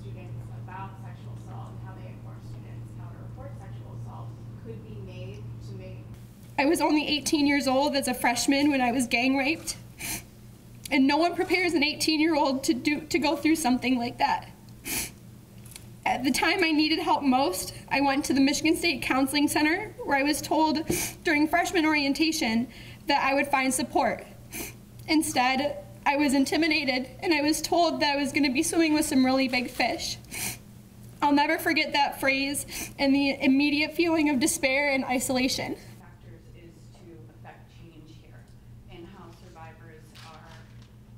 students about sexual assault and how they inform students how to report sexual assault could be made to make. I was only 18 years old as a freshman when I was gang raped. And no one prepares an 18 year old to, do, to go through something like that. At the time I needed help most, I went to the Michigan State Counseling Center where I was told during freshman orientation that I would find support. Instead, I was intimidated and I was told that I was going to be swimming with some really big fish. I'll never forget that phrase and the immediate feeling of despair and isolation.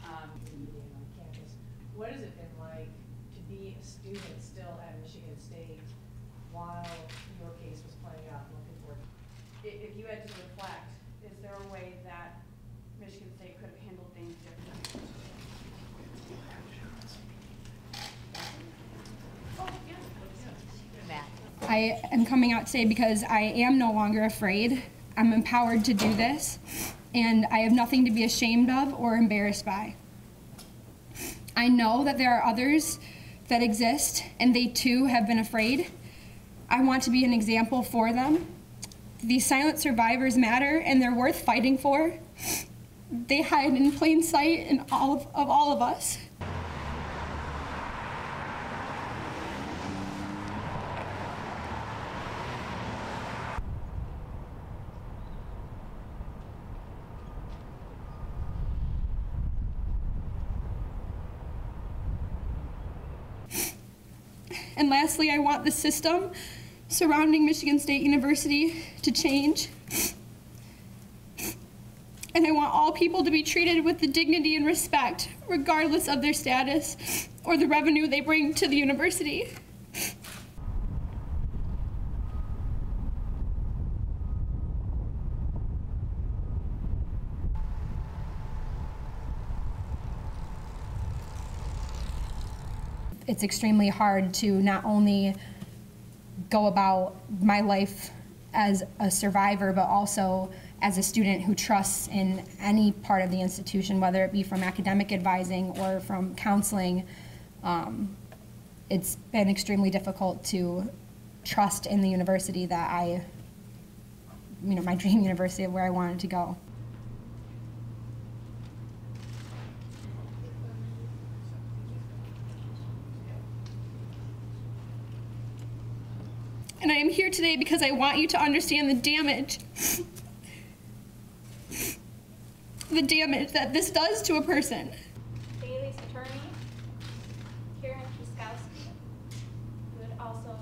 um, being on campus. What has it been like to be a student still at Michigan State while your case was playing out, looking forward? if you had to reflect, is there a way that Michigan State could have handled things differently? Oh, yeah, Matt. I am coming out today because I am no longer afraid. I'm empowered to do this, and I have nothing to be ashamed of or embarrassed by. I know that there are others that exist, and they too have been afraid. I want to be an example for them. These silent survivors matter, and they're worth fighting for. They hide in plain sight in all of, of all of us. And lastly, I want the system surrounding Michigan State University to change. And I want all people to be treated with the dignity and respect, regardless of their status or the revenue they bring to the university. It's extremely hard to not only go about my life as a survivor, but also as a student who trusts in any part of the institution, whether it be from academic advising or from counseling. Um, it's been extremely difficult to trust in the university that I, you know, my dream university of where I wanted to go. And I am here today because I want you to understand the damage. the damage that this does to a person. Bailey's attorney, Karen who had also